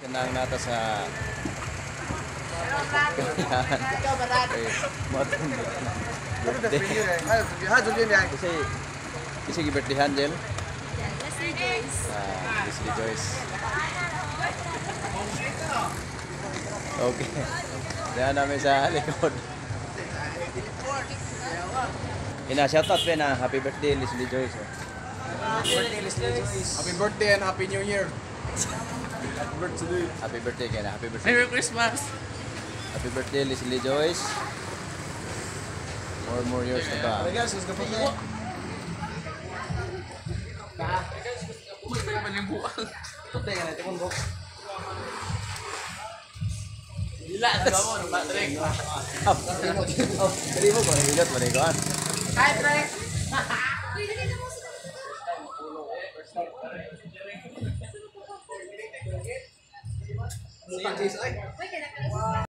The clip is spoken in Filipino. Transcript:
Kanang nata sa Eh, matong birthday. Kasi kasi birthday Angel. Leslie Joyce. Ah, Leslie Joyce. Okay. Diyan namin sa likod. Ina, shoutout pa na. Happy birthday, Leslie Joyce. oh. Happy birthday and Happy New Year. Happy birthday. Happy birthday kaya na. Happy birthday. Merry Christmas! Happy birthday, Leslie Joyce. More more years to come. guys, gusto ko po. Malimbuang. Ila, di ba mo, no, Patrick? Dali mo ko, nahilot mo na ikaw. Uy, Uy, kaya na